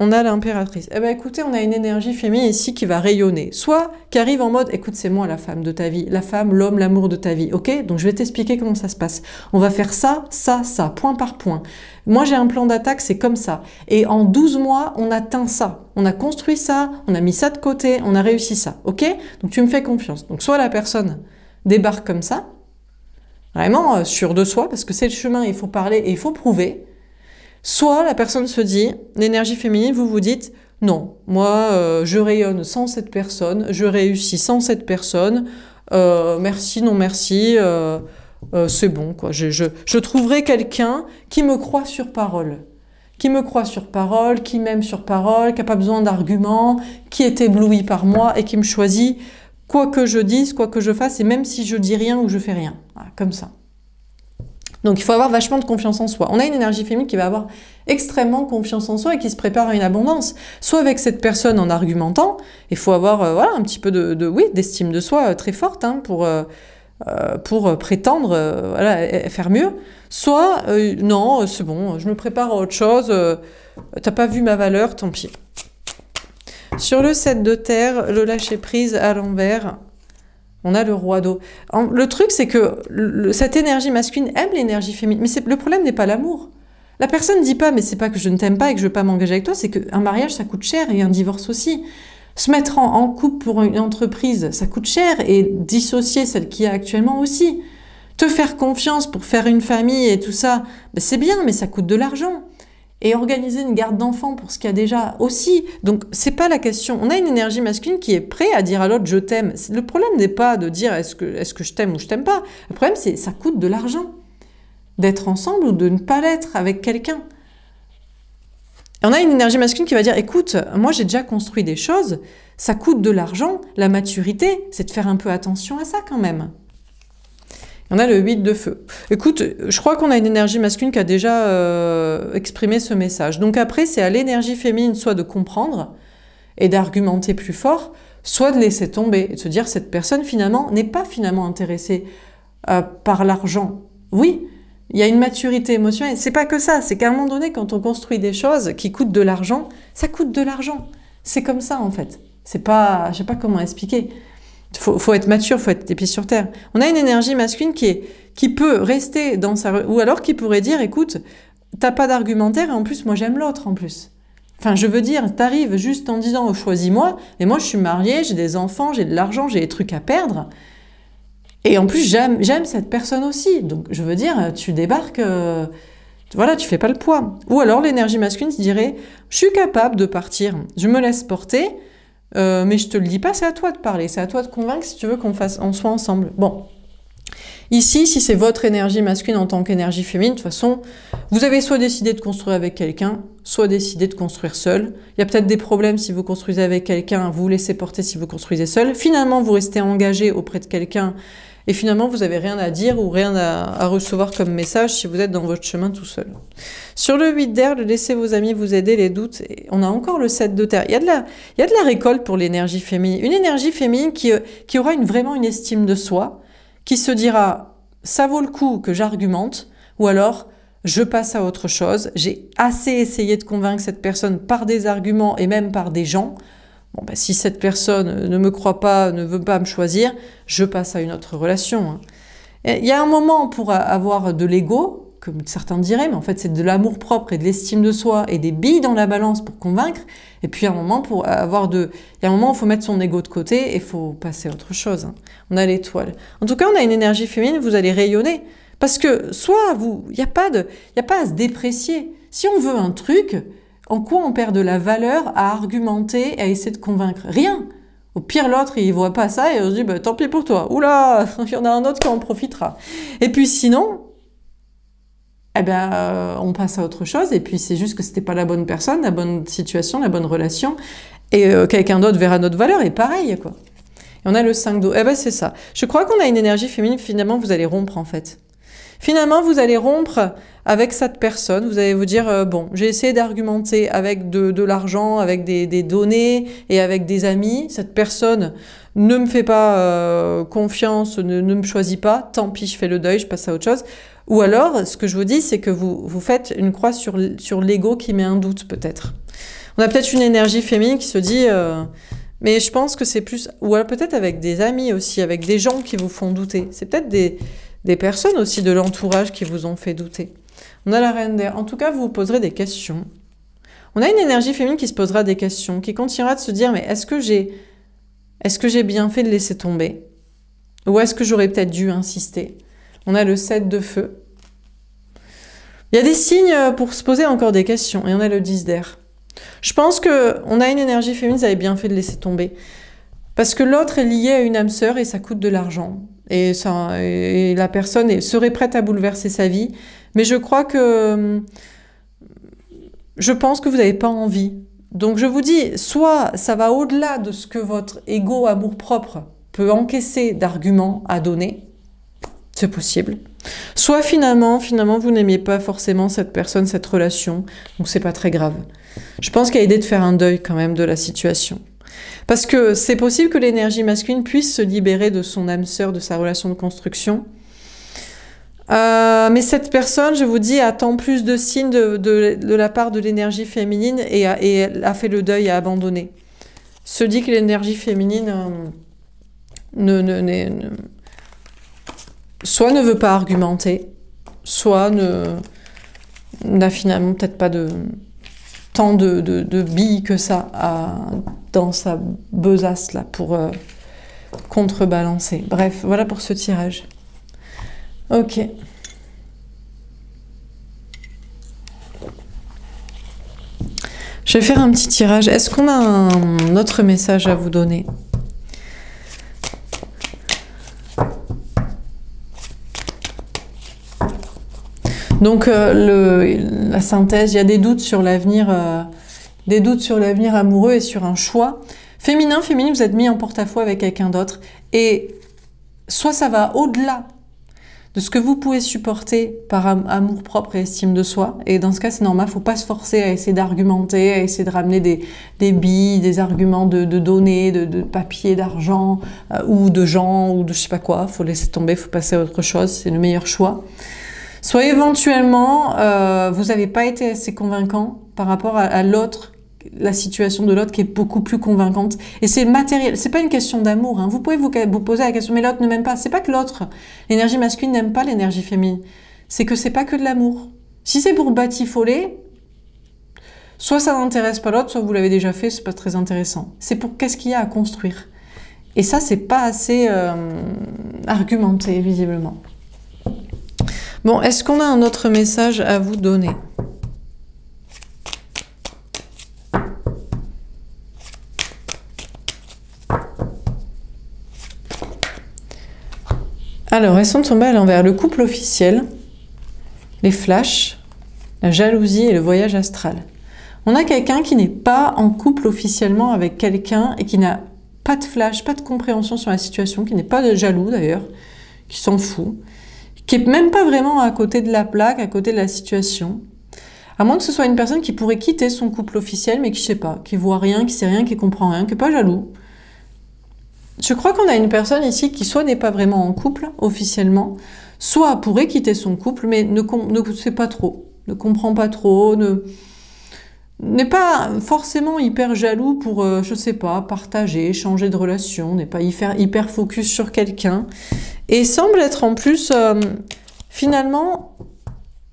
S1: on a l'impératrice. Eh ben écoutez, on a une énergie féminine ici qui va rayonner. Soit qui arrive en mode, écoute, c'est moi la femme de ta vie, la femme, l'homme, l'amour de ta vie. Ok? Donc je vais t'expliquer comment ça se passe. On va faire ça, ça, ça, point par point. Moi j'ai un plan d'attaque, c'est comme ça. Et en 12 mois, on atteint ça. On a construit ça, on a mis ça de côté, on a réussi ça. Ok? Donc tu me fais confiance. Donc soit la personne débarque comme ça, vraiment euh, sûr de soi, parce que c'est le chemin, il faut parler et il faut prouver. Soit la personne se dit, l'énergie féminine, vous vous dites, non, moi euh, je rayonne sans cette personne, je réussis sans cette personne, euh, merci, non merci, euh, c'est bon, quoi. Je, je trouverai quelqu'un qui me croit sur parole. Qui me croit sur parole, qui m'aime sur parole, qui n'a pas besoin d'arguments, qui est ébloui par moi et qui me choisit quoi que je dise, quoi que je fasse, et même si je dis rien ou je fais rien. comme ça. Donc il faut avoir vachement de confiance en soi. On a une énergie féminine qui va avoir extrêmement confiance en soi et qui se prépare à une abondance. Soit avec cette personne en argumentant, il faut avoir euh, voilà, un petit peu de, oui, d'estime de soi euh, très forte hein, pour, euh, prétendre voilà, faire mieux. Soit non, c'est bon, je me prépare à autre chose, t'as pas vu ma valeur, tant pis. Sur le 7 de terre, le lâcher prise à l'envers, on a le roi d'eau. Le truc, c'est que cette énergie masculine aime l'énergie féminine. Mais le problème n'est pas l'amour. La personne ne dit pas, mais c'est pas que je ne t'aime pas et que je veux pas m'engager avec toi, c'est qu'un mariage, ça coûte cher et un divorce aussi. Se mettre en, couple pour une entreprise, ça coûte cher et dissocier celle qui y a actuellement aussi. Te faire confiance pour faire une famille et tout ça, ben c'est bien, mais ça coûte de l'argent et organiser une garde d'enfants pour ce qu'il y a déjà aussi. Donc c'est pas la question. On a une énergie masculine qui est prête à dire à l'autre je t'aime. Le problème n'est pas de dire est-ce que, est que je t'aime ou je t'aime pas. Le problème c'est ça coûte de l'argent d'être ensemble ou de ne pas l'être avec quelqu'un. On a une énergie masculine qui va dire écoute, moi j'ai déjà construit des choses, ça coûte de l'argent, la maturité, c'est de faire un peu attention à ça quand même. On a le 8 de feu. Écoute, je crois qu'on a une énergie masculine qui a déjà euh, exprimé ce message. Donc après, c'est à l'énergie féminine soit de comprendre et d'argumenter plus fort, soit de laisser tomber et de se dire cette personne finalement n'est pas finalement intéressée euh, par l'argent. Oui, il y a une maturité émotionnelle. C'est pas que ça, c'est qu'à un moment donné, quand on construit des choses qui coûtent de l'argent, ça coûte de l'argent. C'est comme ça en fait. C'est pas, je sais pas comment expliquer. Faut, faut être mature, faut être des pieds sur terre. On a une énergie masculine qui est, qui peut rester dans sa, ou alors qui pourrait dire, écoute, t'as pas d'argumentaire et en plus moi j'aime l'autre en plus. Enfin, je veux dire, t'arrives juste en disant, oh, choisis-moi, mais moi je suis mariée, j'ai des enfants, j'ai de l'argent, j'ai des trucs à perdre. Et en plus, j'aime, cette personne aussi. Donc, je veux dire, tu débarques, euh, voilà, tu fais pas le poids. Ou alors, l'énergie masculine dirait, je suis capable de partir, je me laisse porter, euh, mais je te le dis pas, c'est à toi de parler, c'est à toi de convaincre si tu veux qu'on fasse, on soit ensemble. Bon. Ici, si c'est votre énergie masculine en tant qu'énergie féminine, de toute façon, vous avez soit décidé de construire avec quelqu'un, soit décidé de construire seul. Il y a peut-être des problèmes si vous construisez avec quelqu'un, vous vous laissez porter si vous construisez seul. Finalement, vous restez engagé auprès de quelqu'un et finalement, vous n'avez rien à dire ou rien à, recevoir comme message si vous êtes dans votre chemin tout seul. Sur le 8 d'air, de laisser vos amis vous aider, les doutes, on a encore le 7 de terre. Il y a de la, y a de la récolte pour l'énergie féminine. Une énergie féminine qui, qui aura une, vraiment une estime de soi, qui se dira, ça vaut le coup que j'argumente, ou alors, je passe à autre chose. J'ai assez essayé de convaincre cette personne par des arguments et même par des gens Bon, ben, si cette personne ne me croit pas, ne veut pas me choisir, je passe à une autre relation. Hein. Il y a un moment pour avoir de l'ego, comme certains diraient, mais en fait c'est de l'amour propre et de l'estime de soi et des billes dans la balance pour convaincre. Et puis il y a un moment pour avoir de, il y a un moment où il faut mettre son ego de côté et il faut passer à autre chose. Hein. On a l'étoile. En tout cas, on a une énergie féminine, vous allez rayonner. Parce que soit vous, il n'y a pas de, il y a pas à se déprécier. Si on veut un truc, en quoi on perd de la valeur à argumenter et à essayer de convaincre Rien. Au pire, l'autre, il voit pas ça et on se dit, bah, tant pis pour toi. Oula, il y en a un autre qui en profitera. Et puis sinon, eh ben, euh, on passe à autre chose. Et puis c'est juste que c'était pas la bonne personne, la bonne situation, la bonne relation. Et euh, quelqu'un d'autre verra notre valeur et pareil, quoi. Et on a le 5 d'eau. Eh ben, c'est ça. Je crois qu'on a une énergie féminine, finalement, vous allez rompre, en fait. Finalement, vous allez rompre avec cette personne. Vous allez vous dire, euh, bon, j'ai essayé d'argumenter avec de, l'argent, avec des, données et avec des amis. Cette personne ne me fait pas euh, confiance, ne, me choisit pas. Tant pis, je fais le deuil, je passe à autre chose. Ou alors, ce que je vous dis, c'est que vous, vous faites une croix sur, sur l'ego qui met un doute peut-être. On a peut-être une énergie féminine qui se dit, euh, mais je pense que c'est plus, ou alors peut-être avec des amis aussi, avec des gens qui vous font douter. C'est peut-être des, des personnes aussi de l'entourage qui vous ont fait douter. On a la reine d'air. En tout cas, vous vous poserez des questions. On a une énergie féminine qui se posera des questions, qui continuera de se dire, mais est-ce que j'ai, j'ai bien fait de laisser tomber? Ou est-ce que j'aurais peut-être dû insister? On a le 7 de feu. Il y a des signes pour se poser encore des questions. Et on a le 10 d'air. Je pense que on a une énergie féminine, vous avez bien fait de laisser tomber. Parce que l'autre est lié à une âme sœur et ça coûte de l'argent. Et, ça, et la personne serait prête à bouleverser sa vie. Mais je crois que... Je pense que vous n'avez pas envie. Donc je vous dis, soit ça va au-delà de ce que votre ego amour-propre peut encaisser d'arguments à donner. C'est possible. Soit finalement, finalement, vous n'aimiez pas forcément cette personne, cette relation. Donc c'est pas très grave. Je pense qu'il y a idée de faire un deuil quand même de la situation. Parce que c'est possible que l'énergie masculine puisse se libérer de son âme sœur, de sa relation de construction. Euh, mais cette personne, je vous dis, attend plus de signes de, la part de l'énergie féminine et a, a, fait le deuil, a abandonné. Se dit que l'énergie féminine euh, ne, ne, soit ne veut pas argumenter, soit n'a finalement peut-être pas de, tant de, billes que ça dans sa besace là pour euh, contrebalancer. Bref, voilà pour ce tirage. Ok. Je vais faire un petit tirage. Est-ce qu'on a un autre message à vous donner? Donc euh, la synthèse, il y a des doutes sur l'avenir, euh, des doutes sur l'avenir amoureux et sur un choix. Féminin, féminine, vous êtes mis en porte-à-faux avec quelqu'un d'autre et soit ça va au-delà de ce que vous pouvez supporter par amour propre et estime de soi. Et dans ce cas, c'est normal, faut pas se forcer à essayer d'argumenter, à essayer de ramener des, billes, des arguments de, données, de, de papier, d'argent, euh, ou de gens, ou de je sais pas quoi. faut laisser tomber, faut passer à autre chose, c'est le meilleur choix. Soit éventuellement, euh, vous n'avez pas été assez convaincant par rapport à, l'autre, la situation de l'autre qui est beaucoup plus convaincante. Et c'est matériel, c'est pas une question d'amour. Hein. Vous pouvez vous, poser la question, mais l'autre ne m'aime pas. C'est pas que l'autre, l'énergie masculine n'aime pas l'énergie féminine. C'est que c'est pas que de l'amour. Si c'est pour batifoler, soit ça n'intéresse pas l'autre, soit vous l'avez déjà fait, c'est pas très intéressant. C'est pour qu'est-ce qu'il y a à construire. Et ça, c'est pas assez euh, argumenté, visiblement. Bon, est-ce qu'on a un autre message à vous donner? Alors, elles sont tombées à l'envers. Le couple officiel, les flashs, la jalousie et le voyage astral. On a quelqu'un qui n'est pas en couple officiellement avec quelqu'un et qui n'a pas de flash, pas de compréhension sur la situation, qui n'est pas jaloux d'ailleurs, qui s'en fout, qui est même pas vraiment à côté de la plaque, à côté de la situation. À moins que ce soit une personne qui pourrait quitter son couple officiel, mais qui sait pas, qui voit rien, qui sait rien, qui comprend rien, qui n'est pas jaloux. Je crois qu'on a une personne ici qui soit n'est pas vraiment en couple officiellement, soit pourrait quitter son couple, mais ne, ne sait pas trop, ne comprend pas trop, ne, n'est pas forcément hyper jaloux pour, je euh, je sais pas, partager, changer de relation, n'est pas hyper, hyper focus sur quelqu'un, et semble être en plus euh, finalement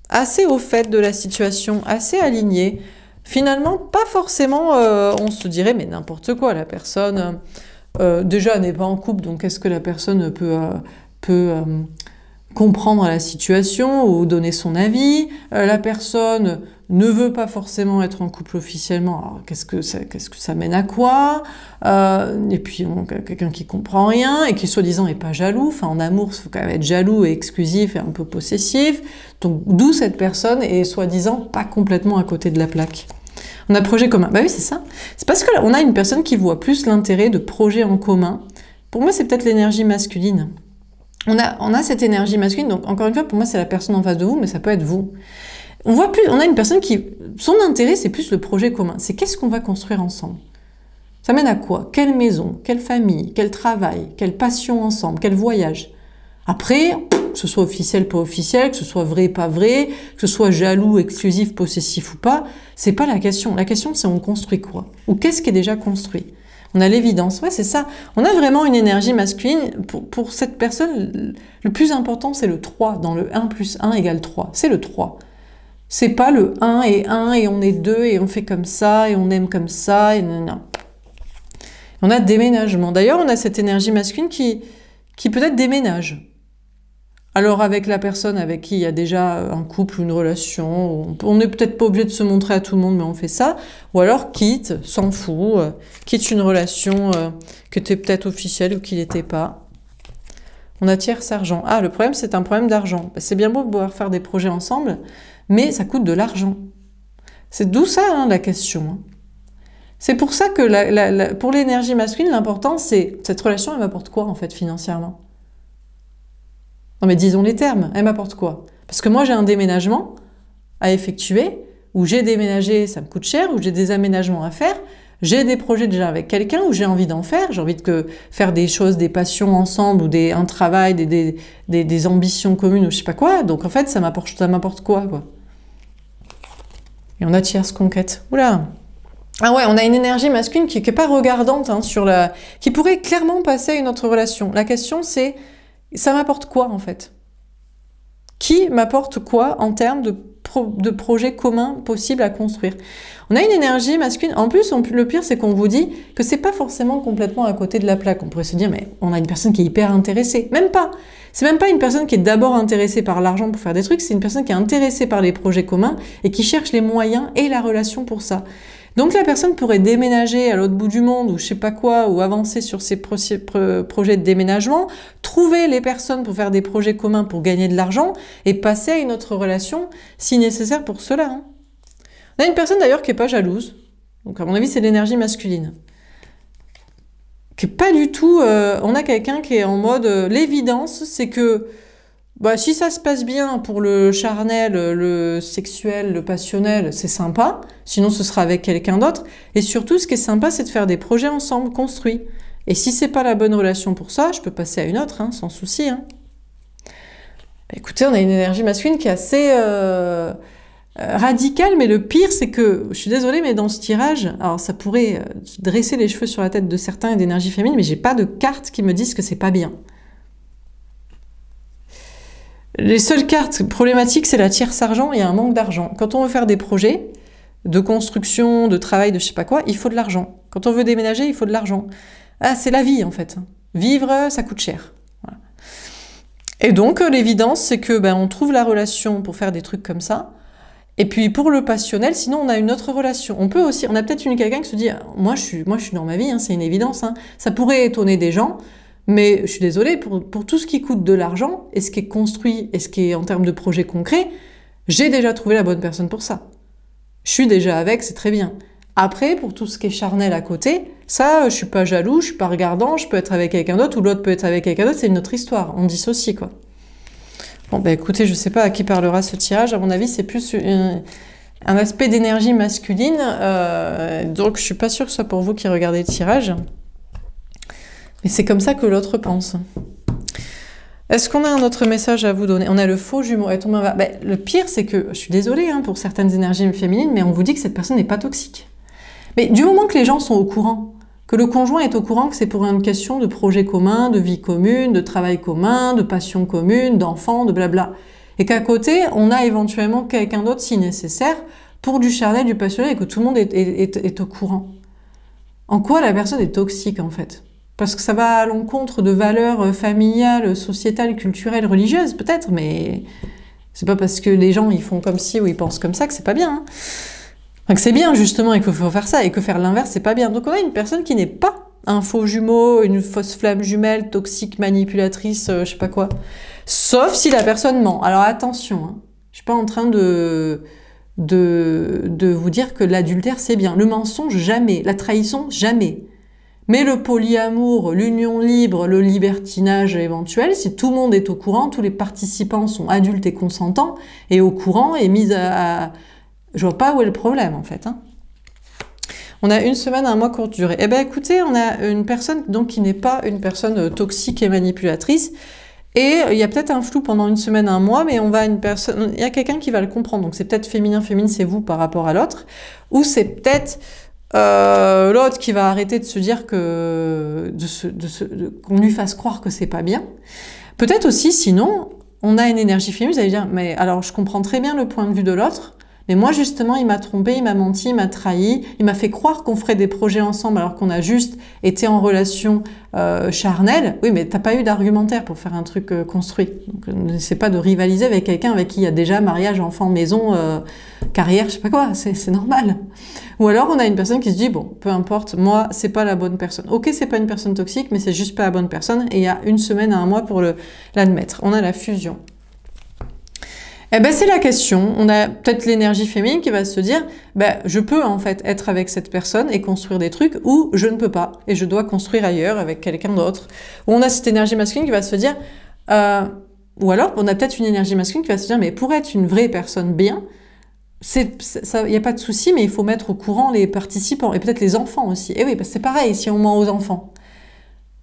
S1: assez au fait de la situation, assez aligné. Finalement, pas forcément, euh, on se dirait, mais n'importe quoi, la personne déjà n'est pas en couple, donc est-ce que la personne peut, peut comprendre la situation ou donner son avis? La personne ne veut pas forcément être en couple officiellement. Alors, qu'est-ce que ça, qu'est-ce que ça mène à quoi euh, Et puis, quelqu'un qui comprend rien et qui, soi-disant, est pas jaloux. Enfin, en amour, il faut quand même être jaloux et exclusif et un peu possessif. Donc, d'où cette personne est, soi-disant, pas complètement à côté de la plaque. On a projet commun. Bah oui, c'est ça. C'est parce qu'on a une personne qui voit plus l'intérêt de projets en commun. Pour moi, c'est peut-être l'énergie masculine. On a, on a cette énergie masculine, donc encore une fois, pour moi, c'est la personne en face de vous, mais ça peut être vous. On voit plus, on a une personne qui, son intérêt, c'est plus le projet commun. C'est qu'est-ce qu'on va construire ensemble? Ça mène à quoi? Quelle maison? Quelle famille? Quel travail? Quelle passion ensemble? Quel voyage? Après, que ce soit officiel, pas officiel, que ce soit vrai, pas vrai, que ce soit jaloux, exclusif, possessif ou pas, c'est pas la question. La question, c'est on construit quoi? Ou qu'est-ce qui est déjà construit? On a l'évidence. Ouais, c'est ça. On a vraiment une énergie masculine. Pour, pour cette personne, le plus important, c'est le 3 dans le 1 plus 1 égale 3. C'est le 3. C'est pas le 1 et 1 et on est 2 et on fait comme ça et on aime comme ça et non, On a déménagement. D'ailleurs, on a cette énergie masculine qui, qui peut-être déménage. Alors avec la personne avec qui il y a déjà un couple ou une relation, on n'est peut-être pas obligé de se montrer à tout le monde, mais on fait ça. Ou alors quitte, s'en fout, euh, quitte une relation euh, qui était peut-être officielle ou qui n'était pas. On attire cet argent. Ah, le problème, c'est un problème d'argent. Bah, c'est bien beau de pouvoir faire des projets ensemble, mais ça coûte de l'argent. C'est d'où ça, hein, la question. Hein. C'est pour ça que pour l'énergie masculine, l'important, c'est cette relation, elle m'apporte quoi, en fait, financièrement? Non mais disons les termes, elle m'apporte quoi? Parce que moi j'ai un déménagement à effectuer, où j'ai déménagé, ça me coûte cher, où j'ai des aménagements à faire, j'ai des projets déjà avec quelqu'un, où j'ai envie d'en faire, j'ai envie de faire des choses, des passions ensemble, ou des, un travail, des, ambitions communes, ou je sais pas quoi. Donc en fait, ça m'apporte, ça m'apporte quoi, quoi? Et on attire ce qu'on quête. Oula ah ouais, on a une énergie masculine qui n'est pas regardante hein, sur la, qui pourrait clairement passer à une autre relation. La question c'est ça m'apporte quoi en fait? Qui m'apporte quoi en termes de, de projets communs possibles à construire? On a une énergie masculine. En plus, le pire, c'est qu'on vous dit que c'est pas forcément complètement à côté de la plaque. On pourrait se dire, mais on a une personne qui est hyper intéressée. Même pas. C'est même pas une personne qui est d'abord intéressée par l'argent pour faire des trucs, c'est une personne qui est intéressée par les projets communs et qui cherche les moyens et la relation pour ça. Donc la personne pourrait déménager à l'autre bout du monde ou je sais pas quoi, ou avancer sur ses projets de déménagement, trouver les personnes pour faire des projets communs pour gagner de l'argent et passer à une autre relation si nécessaire pour cela. Hein. On a une personne d'ailleurs qui est pas jalouse, donc à mon avis c'est l'énergie masculine. Pas du tout. Euh, on a quelqu'un qui est en mode euh, l'évidence, c'est que bah, si ça se passe bien pour le charnel, le sexuel, le passionnel, c'est sympa. Sinon, ce sera avec quelqu'un d'autre. Et surtout, ce qui est sympa, c'est de faire des projets ensemble, construits. Et si c'est pas la bonne relation pour ça, je peux passer à une autre, hein, sans souci. Hein. Bah, écoutez, on a une énergie masculine qui est assez euh, euh, radicale, mais le pire, c'est que, je suis désolée, mais dans ce tirage, alors ça pourrait euh, dresser les cheveux sur la tête de certains et d'énergie féminine, mais j'ai pas de cartes qui me disent que c'est pas bien. Les seules cartes problématiques, c'est la tierce argent et un manque d'argent. Quand on veut faire des projets de construction, de travail, de je sais pas quoi, il faut de l'argent. Quand on veut déménager, il faut de l'argent. Ah, c'est la vie en fait. Vivre, ça coûte cher. Et donc l'évidence, c'est que ben, on trouve la relation pour faire des trucs comme ça. Et puis pour le passionnel, sinon on a une autre relation. On peut aussi, on a peut-être une quelqu'un qui se dit, moi je suis, moi je suis dans ma vie, hein, c'est une évidence. Hein. Ça pourrait étonner des gens. Mais je suis désolée, pour, tout ce qui coûte de l'argent, et ce qui est construit, et ce qui est en termes de projet concret, j'ai déjà trouvé la bonne personne pour ça. Je suis déjà avec, c'est très bien. Après, pour tout ce qui est charnel à côté, ça, je suis pas jaloux, je suis pas regardant, je peux être avec quelqu'un d'autre, ou l'autre peut être avec quelqu'un d'autre, c'est une autre histoire. On dissocie, quoi. Bon, ben écoutez, je sais pas à qui parlera ce tirage. À mon avis, c'est plus un aspect d'énergie masculine. Euh, donc, je suis pas sûre que ce soit pour vous qui regardez le tirage. Et c'est comme ça que l'autre pense. Est-ce qu'on a un autre message à vous donner? On a le faux jumeau. Et ben, le pire, c'est que, je suis désolée hein, pour certaines énergies féminines, mais on vous dit que cette personne n'est pas toxique. Mais du moment que les gens sont au courant, que le conjoint est au courant que c'est pour une question de projet commun, de vie commune, de travail commun, de passion commune, d'enfants, de blabla, et qu'à côté, on a éventuellement quelqu'un d'autre si nécessaire pour du charnel, du passionnel, et que tout le monde est, au courant. En quoi la personne est toxique en fait? Parce que ça va à l'encontre de valeurs euh, familiales, sociétales, culturelles, religieuses, peut-être, mais c'est pas parce que les gens ils font comme ci ou ils pensent comme ça que c'est pas bien. Hein. C'est bien justement et qu'il faut faire ça et que faire l'inverse c'est pas bien. Donc on a une personne qui n'est pas un faux jumeau, une fausse flamme jumelle, toxique, manipulatrice, euh, je sais pas quoi. Sauf si la personne ment. Alors attention, hein. je suis pas en train de, de, de vous dire que l'adultère c'est bien. Le mensonge jamais, la trahison jamais. Mais le polyamour, l'union libre, le libertinage éventuel, si tout le monde est au courant, tous les participants sont adultes et consentants, et au courant, et mis à... Je vois pas où est le problème, en fait. Hein. On a une semaine, un mois courte durée. Eh bien, écoutez, on a une personne donc qui n'est pas une personne toxique et manipulatrice, Et il y a peut-être un flou pendant une semaine, un mois, mais on va une personne, il y a quelqu'un qui va le comprendre. Donc c'est peut-être féminin, féminine, c'est vous par rapport à l'autre, ou c'est peut-être euh, l'autre qui va arrêter de se dire que qu'on lui fasse croire que c'est pas bien. Peut-être aussi, sinon, on a une énergie féminine. Vous allez dire, mais alors je comprends très bien le point de vue de l'autre. Mais moi, justement, il m'a trompé, il m'a menti, il m'a trahi, il m'a fait croire qu'on ferait des projets ensemble alors qu'on a juste été en relation euh, charnelle. Oui, mais t'as pas eu d'argumentaire pour faire un truc euh, construit. Donc, n'essaie pas de rivaliser avec quelqu'un avec qui il y a déjà mariage, enfant, maison, euh, carrière, je sais pas quoi. C'est normal. Ou alors, on a une personne qui se dit, bon, peu importe, moi, c'est pas la bonne personne. Ok, c'est pas une personne toxique, mais c'est juste pas la bonne personne. Et il y a une semaine à un mois pour l'admettre. On a la fusion. Eh ben c'est la question. On a peut-être l'énergie féminine qui va se dire, ben je peux en fait être avec cette personne et construire des trucs, ou je ne peux pas et je dois construire ailleurs avec quelqu'un d'autre. Ou on a cette énergie masculine qui va se dire, euh, ou alors on a peut-être une énergie masculine qui va se dire, mais pour être une vraie personne bien, il n'y a pas de souci, mais il faut mettre au courant les participants et peut-être les enfants aussi. Et oui, parce que c'est pareil si on ment aux enfants.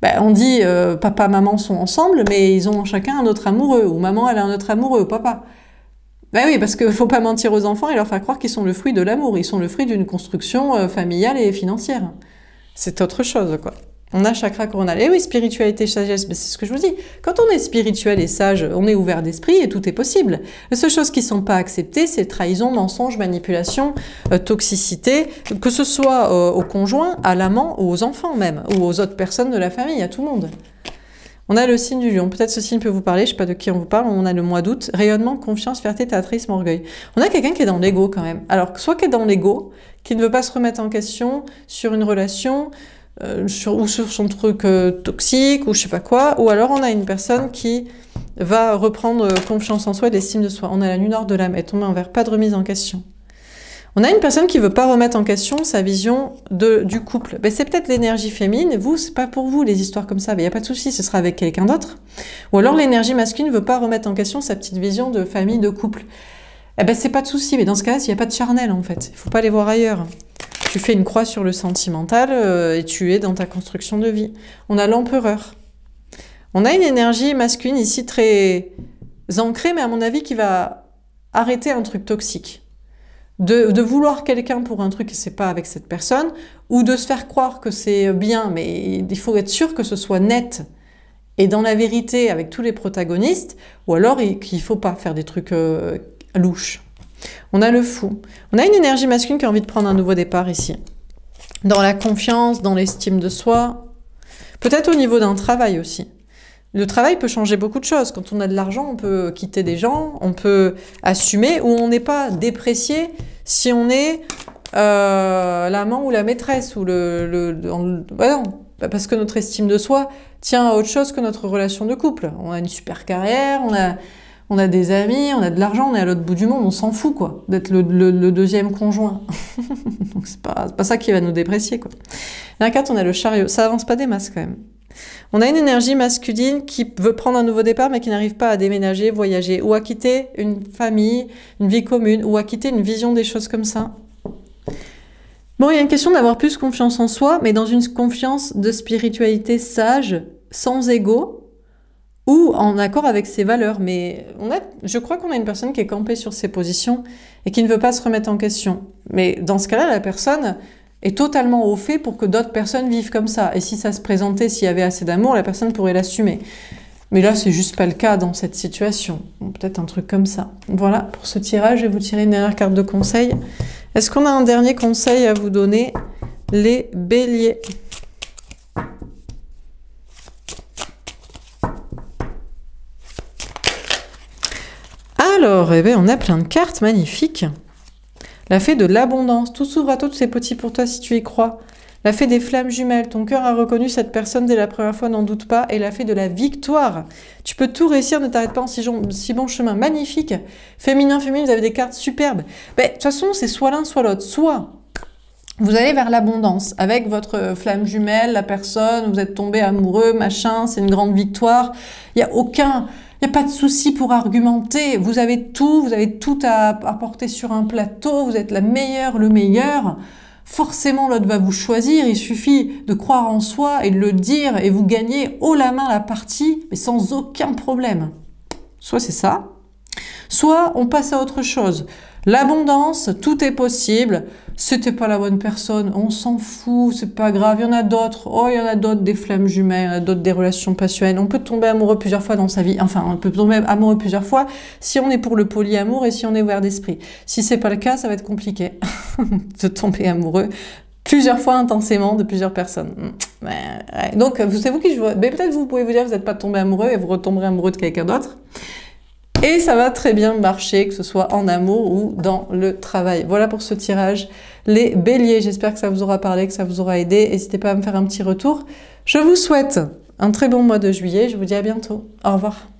S1: Ben, on dit euh, papa, maman sont ensemble, mais ils ont chacun un autre amoureux, ou maman elle a un autre amoureux, ou papa. Ben oui, parce qu'il faut pas mentir aux enfants et leur faire croire qu'ils sont le fruit de l'amour. Ils sont le fruit d'une construction euh, familiale et financière. C'est autre chose, quoi. On a chakra coronal. Et oui, spiritualité, sagesse, ben c'est ce que je vous dis. Quand on est spirituel et sage, on est ouvert d'esprit et tout est possible. Les seules choses qui ne sont pas acceptées, c'est trahison, mensonge, manipulation, euh, toxicité, que ce soit euh, au conjoint, à l'amant ou aux enfants même, ou aux autres personnes de la famille, à tout le monde. On a le signe du lion. Peut-être ce signe peut vous parler, je sais pas de qui on vous parle. On a le mois d'août. Rayonnement, confiance, fierté, théâtrisme, orgueil. On a quelqu'un qui est dans l'ego quand même. Alors, soit qui est dans l'ego, qui ne veut pas se remettre en question sur une relation, euh, sur, ou sur son truc euh, toxique, ou je sais pas quoi. Ou alors on a une personne qui va reprendre confiance en soi et l'estime de soi. On a la nuit nord de l'âme. Elle tombe envers, pas de remise en question. On a une personne qui veut pas remettre en question sa vision de, du couple. Ben, c'est peut-être l'énergie féminine. Vous, c'est pas pour vous les histoires comme ça. Il ben, n'y a pas de souci, ce sera avec quelqu'un d'autre. Ou alors l'énergie masculine ne veut pas remettre en question sa petite vision de famille, de couple. Eh ben, c'est pas de souci. Mais dans ce cas-là, il n'y a pas de charnel, en fait. Il faut pas les voir ailleurs. Tu fais une croix sur le sentimental euh, et tu es dans ta construction de vie. On a l'empereur. On a une énergie masculine ici très ancrée, mais à mon avis qui va arrêter un truc toxique de, vouloir quelqu'un pour un truc et c'est pas avec cette personne, ou de se faire croire que c'est bien, mais il faut être sûr que ce soit net et dans la vérité avec tous les protagonistes, ou alors qu'il faut pas faire des trucs euh, louches. On a le fou. On a une énergie masculine qui a envie de prendre un nouveau départ ici. Dans la confiance, dans l'estime de soi, peut-être au niveau d'un travail aussi. Le travail peut changer beaucoup de choses. Quand on a de l'argent, on peut quitter des gens, on peut assumer, ou on n'est pas déprécié si on est euh, l'amant ou la maîtresse, ou le... le, non. Parce que notre estime de soi tient à autre chose que notre relation de couple. On a une super carrière, on a, on a des amis, on a de l'argent, on est à l'autre bout du monde, on s'en fout, quoi, d'être le, deuxième conjoint. Donc c'est pas, ça qui va nous déprécier, quoi. Un cas, on a le chariot. Ça avance pas des masses, quand même. On a une énergie masculine qui veut prendre un nouveau départ mais qui n'arrive pas à déménager, voyager ou à quitter une famille, une vie commune ou à quitter une vision des choses comme ça. Bon, il y a une question d'avoir plus confiance en soi, mais dans une confiance de spiritualité sage, sans ego, ou en accord avec ses valeurs. Mais on a, je crois qu'on a une personne qui est campée sur ses positions et qui ne veut pas se remettre en question. Mais dans ce cas-là, la personne est totalement au fait pour que d'autres personnes vivent comme ça. Et si ça se présentait, s'il y avait assez d'amour, la personne pourrait l'assumer. Mais là, c'est juste pas le cas dans cette situation. Peut-être un truc comme ça. Voilà, pour ce tirage, je vais vous tirer une dernière carte de conseil. Est-ce qu'on a un dernier conseil à vous donner? Les béliers. Alors, eh bien, on a plein de cartes magnifiques. La fée de l'abondance, tout s'ouvre à toi, c'est petit pour toi si tu y crois. La fée des flammes jumelles, ton cœur a reconnu cette personne dès la première fois, n'en doute pas. Et la fée de la victoire, tu peux tout réussir, ne t'arrête pas en si, bon chemin. Magnifique. Féminin, féminin, vous avez des cartes superbes. Ben, de toute façon, c'est soit l'un, soit l'autre. Soit vous allez vers l'abondance avec votre flamme jumelle, la personne, vous êtes tombé amoureux, machin, c'est une grande victoire. Il n'y a aucun, n'y a pas de souci pour argumenter. Vous avez tout, vous avez tout à apporter sur un plateau. Vous êtes la meilleure, le meilleur. forcément l'autre va vous choisir, il suffit de croire en soi et de le dire et vous gagnez haut la main la partie, mais sans aucun problème. Soit c'est ça, soit on passe à autre chose. L'abondance, tout est possible. C'était pas la bonne personne, on s'en fout, c'est pas grave. Il y en a d'autres. Oh, il y en a d'autres des flammes jumelles, il y en a d'autres des relations passionnelles. On peut tomber amoureux plusieurs fois dans sa vie. Enfin, on peut tomber amoureux plusieurs fois si on est pour le polyamour et si on est ouvert d'esprit. Si c'est pas le cas, ça va être compliqué de tomber amoureux plusieurs fois intensément de plusieurs personnes. Hmm. Donc, c'est vous qui je vois. Mais peut-être vous pouvez vous dire, vous n'êtes pas tombé amoureux et vous retomberez amoureux de quelqu'un d'autre. Et ça va très bien marcher, que ce soit en amour ou dans le travail. Voilà pour ce tirage. Les béliers, j'espère que ça vous aura parlé, que ça vous aura aidé. N'hésitez pas à me faire un petit retour. Je vous souhaite un très bon mois de juillet. Je vous dis à bientôt. Au revoir.